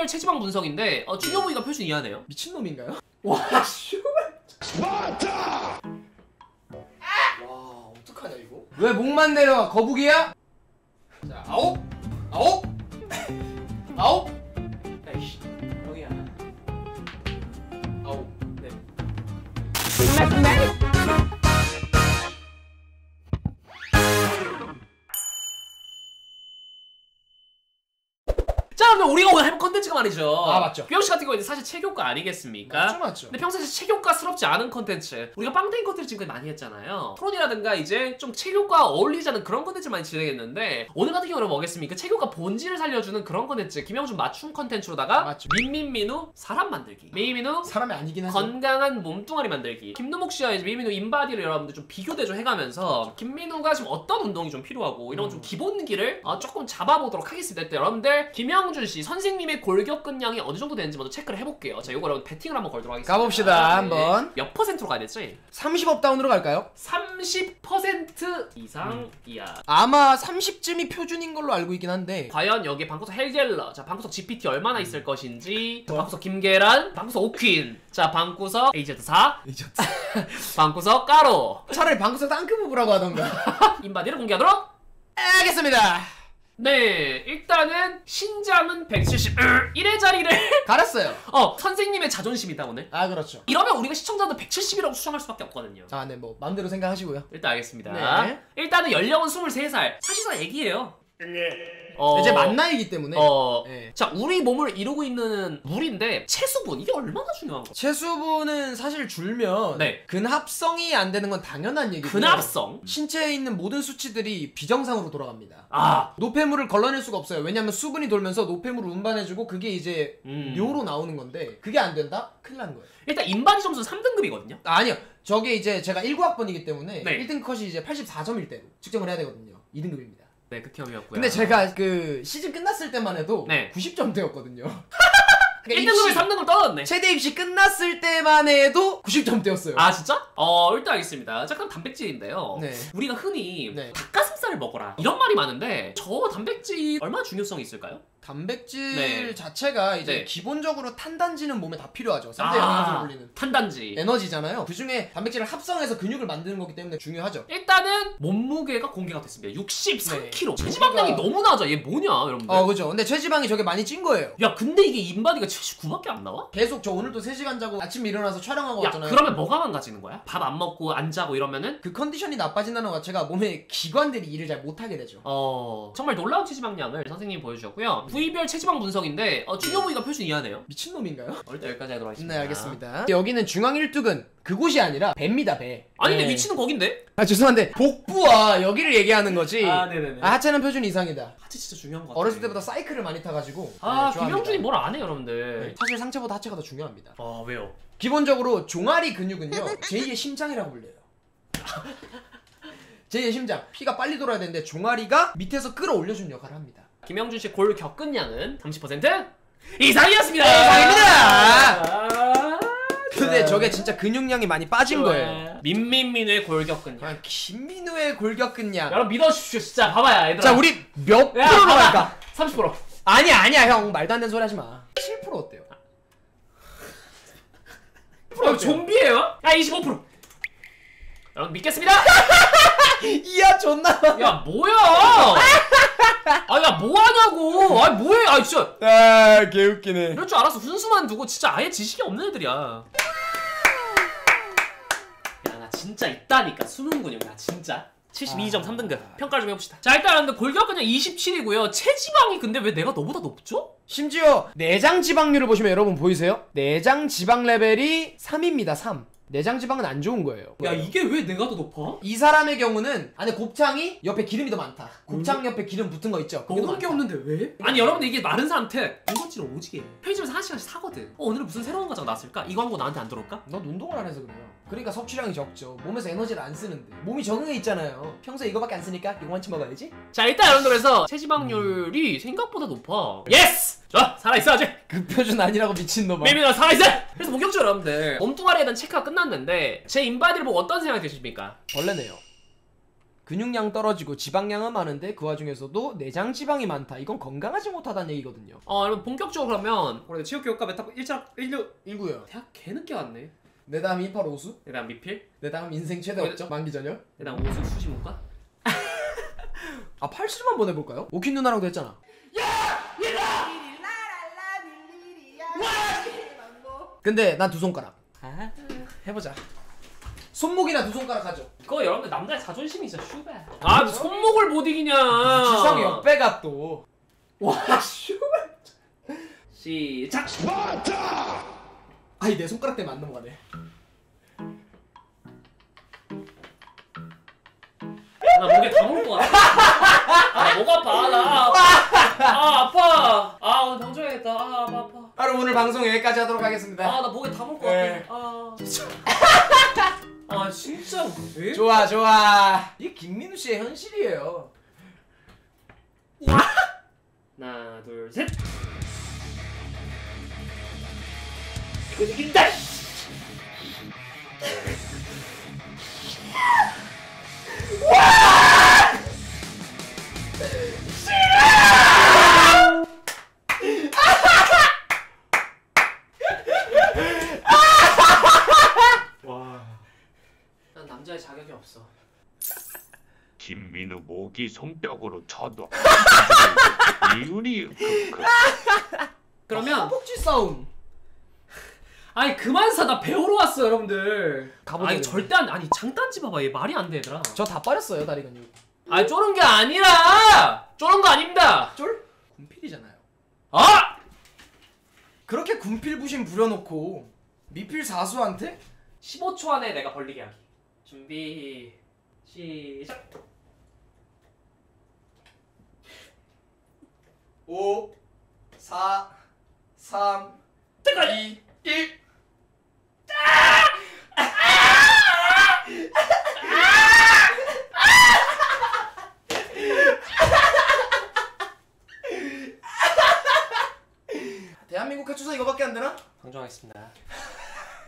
부위별 체지방 분석인데 어, 중요 부위가 표준 이하네요. 미친놈인가요? 와 씨발 스파르타! 와 어떡하냐 이거 왜 목만 내려 거북이야? 자 아홉 아홉 아홉 에이씨 여기야 아홉 네 자, 그럼 우리가 오늘 해볼 컨텐츠가 말이죠. 아, 맞죠. 뷰영씨 같은 경우는 사실 체교과 아니겠습니까? 맞죠 맞죠. 근데 평소에 체교과스럽지 않은 컨텐츠. 우리가 빵댕이 컨텐츠 지금까지 많이 했잖아요. 토론이라든가 이제 좀 체교과 어울리지 않은 그런 컨텐츠 많이 진행했는데 오늘 같은 경우는 뭐겠습니까? 체교과 본질을 살려주는 그런 컨텐츠. 김영준 맞춤 컨텐츠로다가 맞죠. 민민민우 사람 만들기. 민민우 사람이 아니긴 하죠. 건강한 몸뚱아리 만들기. 김두목 씨와 이제 민민우 인바디를 여러분들 좀 비교대조 해가면서 김민우가 지금 어떤 운동이 좀 필요하고 이런 좀 기본기를 어, 조금 잡아보도록 하겠습니다. 여러분들 김영준 씨 선생님의 골격근량이 어느 정도 되는지 먼저 체크를 해볼게요. 자 이거 여러분 배팅을 한번 걸도록 하겠습니다. 가봅시다, 네. 한번. 몇 퍼센트로 가야 되지? 30 up down으로 갈까요? 30% 이상 이하. 아마 30쯤이 표준인 걸로 알고 있긴 한데. 과연 여기에 방구석 헬겔러 자 방구석 GPT 얼마나 있을 것인지. 방구석 김계란 방구석 오퀸. 자 방구석 AZ4 방구석 까로. 차라리 방구석 땅크 부부라고 하던가. 인바디를 공개하도록 알겠습니다 네 일단은 신장은 171의 자리를. 갈았어요. 어 선생님의 자존심이다 오늘. 아 그렇죠. 이러면 우리가 시청자도 170이라고 추정할 수밖에 없거든요. 아네뭐 마음대로 생각하시고요. 일단 알겠습니다. 네. 일단은 연령은 23살. 사실상 애기예요 어, 이제 만 나이기 때문에. 어, 네. 자 우리 몸을 이루고 있는 물인데 체수분 이게 얼마나 중요한 거죠? 체수분은 사실 줄면 네. 근합성이 안 되는 건 당연한 얘기고 근합성? 신체에 있는 모든 수치들이 비정상으로 돌아갑니다. 아. 노폐물을 걸러낼 수가 없어요. 왜냐면 수분이 돌면서 노폐물을 운반해주고 그게 이제 음. 뇨로 나오는 건데 그게 안 된다? 큰일 나는 거예요. 일단 인바디 점수는 3등급이거든요? 아, 아니요. 저게 이제 제가 19학번이기 때문에 네. 1등 컷이 이제 84점일 때로 측정을 해야 되거든요. 2등급입니다 네 극혐이었고요 근데 제가 그 시즌 끝났을 때만 해도 네. 90점대였거든요 1등급을 3등급 떨어졌네 최대 입시 끝났을 때만 해도 90점대였어요 아 진짜? 어 일단 알겠습니다 자 그럼 단백질인데요 네. 우리가 흔히 네. 닭가슴살 을 먹어라 이런 말이 많은데 저 단백질 얼마나 중요성이 있을까요? 단백질 네. 자체가 이제 네. 기본적으로 탄단지는 몸에 다 필요하죠 3대 아. 영양소로 불리는 탄단지 에너지잖아요 그 중에 단백질을 합성해서 근육을 만드는 거기 때문에 중요하죠 일단은 몸무게가 공개가 됐습니다 63kg 네. 체지방량이 너무 낮아 얘 뭐냐 여러분들 어 그죠 근데 체지방이 저게 많이 찐 거예요 야 근데 이게 인바디가 79밖에 안 나와? 계속 저 오늘도 3시간 자고 아침에 일어나서 촬영하고 야 왔잖아요 그러면 뭐가 망가지는 거야? 밥 안 먹고 안 자고 이러면은 그 컨디션이 나빠진다는 것 자체가 몸의 기관들이 일을 잘 못하게 되죠. 어. 정말 놀라운 체지방량을 선생님이 보여주셨고요. 부위별 체지방 분석인데 어, 중요 부위가 표준 이하네요. 미친놈인가요? 일단 여기까지 하도록 하겠습니다. 네 알겠습니다. 여기는 중앙일두근 그곳이 아니라 배입니다 배. 아니 근데 네. 위치는 거긴데? 아 죄송한데 복부와 여기를 얘기하는 거지. 네네네. 아, 하체는 표준 이상이다. 하체 진짜 중요한 거 같아 어렸을 때부터 사이클을 많이 타가지고. 아 네, 좋아합니다. 김영준이 뭘 안해 여러분들. 네, 사실 상체보다 하체가 더 중요합니다. 아 왜요? 기본적으로 종아리 근육은요 제2의 심장이라고 불려요 제2의 심장 피가 빨리 돌아야 되는데 종아리가 밑에서 끌어올려주는 역할을 합니다. 김영준 씨골 격근량은 30% 이상이었습니다! 이상입니다. 아, 근데 저게 진짜 근육량이 많이 빠진 거예요. 민민민의 골 격근량 아, 김민우의 골격근량 여러분 믿어주십시오 진짜. 봐봐요 얘들아. 자 우리 몇 야, 프로로 봐봐. 갈까? 30% 아니야 아니야 형. 말도 안 되는 소리 하지 마 7% 어때요? 야, 좀비예요? 야 25% 여러분 믿겠습니다 이야 존나. 야 뭐야? 아 야 뭐하냐고? 아 뭐해? 아 진짜. 아 개웃기네. 이럴 줄 알았어. 훈수만 두고 진짜 아예 지식이 없는 애들이야. 야 나 진짜 있다니까. 수능 근육 나 진짜. 72점 아. 3등급. 평가를 좀 해봅시다. 자 일단 근데 골격근량 27이고요. 체지방이 근데 왜 내가 너보다 높죠? 심지어 내장 지방률을 보시면 여러분 보이세요? 내장 지방 레벨이 3입니다 3 내장 지방은 안 좋은 거예요 야 이게 왜 내가 더 높아? 이 사람의 경우는 안에 곱창이 옆에 기름이 더 많다 곱창 옆에 기름 붙은 거 있죠? 그게 더 먹을 게. 없는데 왜? 아니 여러분들 이게 마른 사람한테 군것질을 오지게 해. 편의점에서 한 시간씩 사거든 어 오늘은 무슨 새로운 과자가 나왔을까? 이 광고 나한테 안 들어올까? 넌 운동을 안 해서 그래요 그러니까 섭취량이 적죠 몸에서 에너지를 안 쓰는데 몸이 적응해 있잖아요 평소에 이거밖에 안 쓰니까 이거 한치 먹어야지 자 일단 여러분들 그래서 체지방률이 생각보다 높아 yes! 좋아 살아있어 아직 그 표준 아니라고 미친놈아 매미가 살아있어! 그래서 목격자 여러분들 몸뚱아리에 대한 체크가 끝났는데 제 인바디를 보고 어떤 생각이 드십니까? 벌레네요 근육량 떨어지고 지방량은 많은데 그 와중에서도 내장 지방이 많다. 이건 건강하지 못하다는 얘기거든요. 어 여러분 본격적으로 그러면 우리 체육교육과 meta 1차 1류 1구요. 대학 개늦게 왔네 내 다음 28 오수. 내 다음 미필 내 다음 인생 최대 업적 만기 전역. 내 다음 오수 수시문과 아 80만 번 해볼까요? 오킨 누나랑도 했잖아. 근데 난 두 손가락. 아? 해보자. 손목이나 두 손가락 하죠. 그거 여러분들 남자의 자존심이 있어 슈베. 아 손목을 못 이기냐. 지성 역배가 또. 와 슈베. 시작. 아니 내 손가락 때문에 안 넘어가네. 나 목에 다 물을 것 같아. 아 목 아파. 나 아 아파. 아 오늘 병 줘야겠다. 아 아파 아파 바로 오늘 방송 여기까지 하도록 하겠습니다. 아 나 목에 다것 네. 같아 아 아 진짜 왜? 좋아 좋아. 이게 김민우 씨의 현실이에요. 하나 둘 셋 이거 이긴다 남자의 자격이 없어 김민우 목이 손뼉으로 쳐도 이윤이 그, 그. 그러면 허벅지 싸움. 아니 그만 사 나 배우러 왔어 여러분들 가보자, 아니. 절대 안 아니 장단지 봐봐 얘 말이 안돼 얘들아 저다 빠졌어요 다리 근육. 아니 쪼는 게 아니라 쪼는 거 아닙니다 쫄? 군필이잖아요. 아! 그렇게 군필 부심 부려놓고 미필 사수한테 15초 안에 내가 벌리게 하기 준비 시작! 5 4 3 잠깐 2 1 대한민국 카투사 이거밖에 안 되나? 방정하겠습니다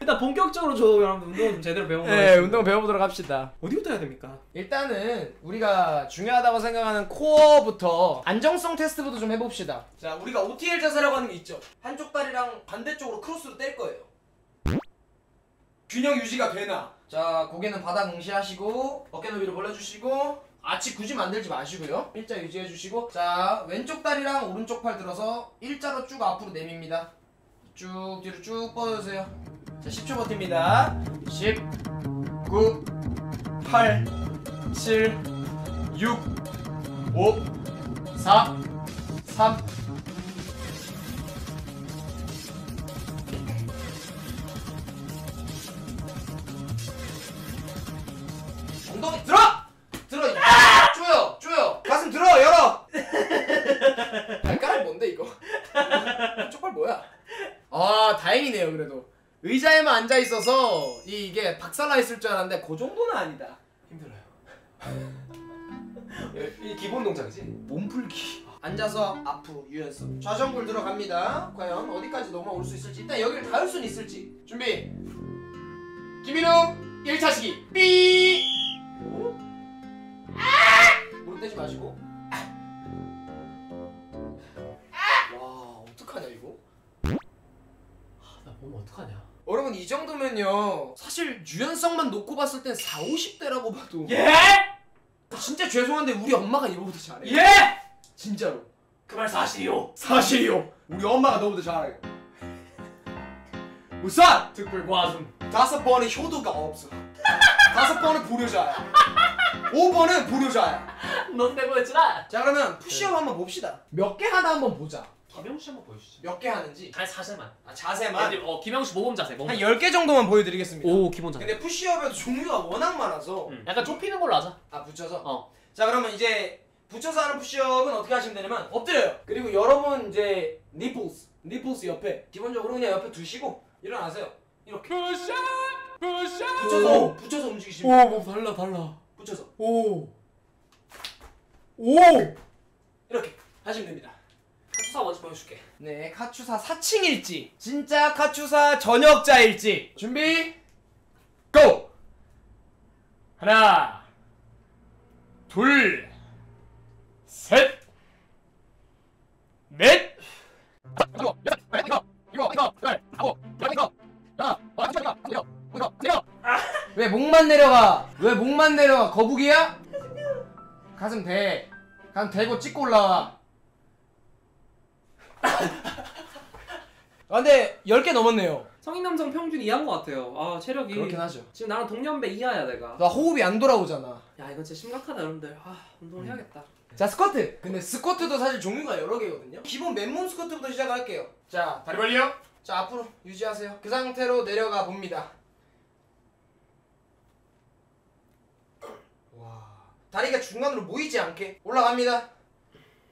일단 본격적으로 저 여러분 운동을 좀 제대로 배워보도록 네, 하겠습니다. 운동 배워보도록 합시다. 어디부터 해야 됩니까? 일단은 우리가 중요하다고 생각하는 코어부터 안정성 테스트부터 좀 해봅시다. 자, 우리가 OTL 자세라고 하는 게 있죠. 한쪽 다리랑 반대쪽으로 크로스로 뗄 거예요. 균형 유지가 되나? 자, 고개는 바닥 응시하시고 어깨 너비를 벌려주시고 아치 굳이 만들지 마시고요. 일자 유지해주시고 자, 왼쪽 다리랑 오른쪽 팔 들어서 일자로 쭉 앞으로 내밉니다. 쭉 뒤로 쭉 뻗어주세요. 자, 10초 버팁니다. 10, 9, 8, 7, 6, 5, 4, 3. 엉덩이 들어! 쪼여! 쪼여! 가슴 들어! 열어! 발가락 뭔데 이거? 쪽발 뭐야? 아 다행이네요 그래도 의자에만 앉아 있어서 이- 이게 박살나 있을 줄 알았는데 그 정도는 아니다. 힘들어요. 이 기본 동작이지? 몸풀기. 앉아서 앞으로 유연성. 좌전굴 들어갑니다. 과연 어디까지 넘어올 수 있을지. 일단 여기를 닿을 수는 있을지. 준비. 김인우 1차 시기. 삐. 무릎 떼지 마시고. 와 어떡하냐 이거. 나몸 어떡하냐 여러분 이 정도면요. 사실 유연성만 놓고 봤을 땐 4, 50대라고 봐도. 예? 진짜 죄송한데 우리 엄마가 이거보다 잘해. 예? 진짜로. 그 말 사실이요? 사실이요. 우리 엄마가 너보다 잘해 우선 특별 과금 다섯 번은 효도가 없어. 다섯 번은 불효자야. 5번은 불효자야. 넌 내보였지라 자 그러면 푸시업 한번 봅시다. 몇 개 하나 한번 보자 김영수 한번 보여주시죠. 몇 개 하는지? 아니 사실만. 아, 자세만? 어 김영수 모범 자세 모범 한 자세. 10개 정도만 보여드리겠습니다. 오 기본 자세. 근데 푸시업에도 종류가 워낙 많아서. 음, 약간 좁히는 걸로 하자. 아 붙여서? 어. 자 그러면 이제 붙여서 하는 푸시업은 어떻게 하시면 되냐면 엎드려요. 그리고 여러분 이제 니플스 니플스 옆에. 기본적으로 그냥 옆에 두시고 일어나세요. 이렇게. 붙여서 붙여서 움직이시면 오뭐 달라 달라. 붙여서. 오! 오! 이렇게 하시면 됩니다 카투사 먼저 보여줄게 네 카추사 사칭일지 진짜 카추사 전역자일지 준비 고 하나 둘, 셋, 넷. 이거, 이거, 이거, 이거, 열, 아홉, 열, 이거, 하나, 어, 이거, 이거, 이거, 이거, 이거. 왜 목만 내려가? 왜 목만 내려가? 거북이야? 가슴 대. 가슴 대고 찍고 올라와. 아 근데 10개 넘었네요. 성인 남성 평균 이하인 것 같아요. 아 체력이 그렇긴 하죠. 지금 나랑 동년배 이하야 내가. 나 호흡이 안 돌아오잖아. 야 이건 진짜 심각하다 여러분들. 아 운동을 해야겠다. 자 스쿼트. 근데 스쿼트도 사실 종류가 여러 개거든요. 기본 맨몸 스쿼트부터 시작할게요. 자 다리 벌려. 자 앞으로 유지하세요. 그 상태로 내려가 봅니다. 와 다리가 중간으로 모이지 않게 올라갑니다.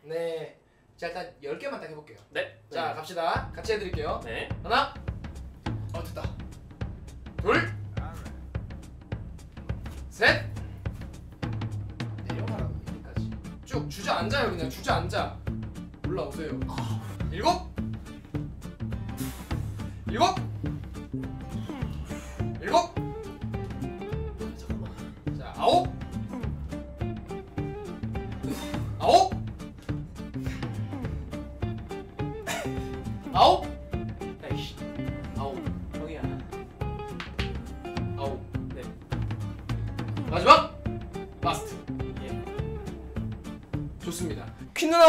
네. 자 일단 10개만 딱 해볼게요. 네. 자 갑시다. 같이 해드릴게요. 네. 하나. 어 됐다. 둘. 셋. 내려가라고 여기까지. 쭉 주저앉아요 그냥 주저앉아. 올라오세요. 일곱. 일곱. 일곱.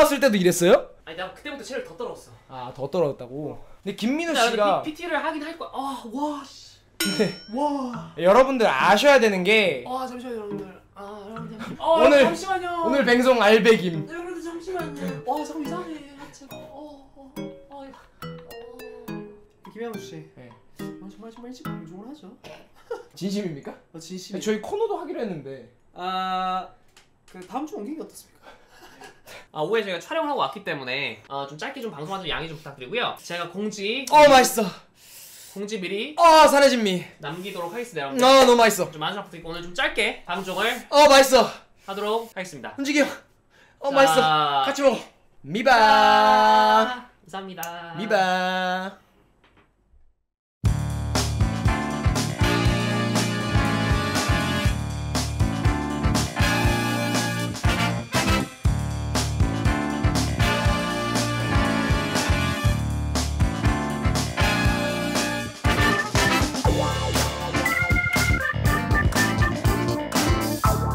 나왔을 때도 이랬어요? 아니 내가 그때부터 체력 더 떨어졌어. 아 더 떨어졌다고. 근데 김민우 근데 씨가 PT를 하긴 할 거야. 아, 와, 씨. 근데 와. 여러분들 아셔야 되는 게 아, 잠시만요, 여러분들. 아, 여러분들. 아, 오늘- 잠시만요. 오늘 뱅송 알배김. 네, 여러분들 잠시만요. 와, 잠깐 이상해. 하체가. 어, 어, 어. 어. 김현우 씨. 네. 어, 정말 정말 일찍 방송을 하죠. 진심입니까? 어, 진심이. 저희 코너도 하기로 했는데. 아그 다음 주 옮기기 어떻습니까? 아, 오후에 저희가 촬영을 하고 왔기 때문에 아, 좀 짧게 좀 방송하는 좀 양해 좀 부탁드리고요. 제가 공지 어 맛있어. 공지 미리 어 산해진미. 남기도록 하겠습니다, 어. 너무 맛있어. 좀 사랑 부탁드리고 오늘 좀 짧게 방송을 어 맛있어. 하도록 하겠습니다. 움직여. 어 자, 맛있어. 같이 먹어. 미바. 자, 감사합니다. 미바.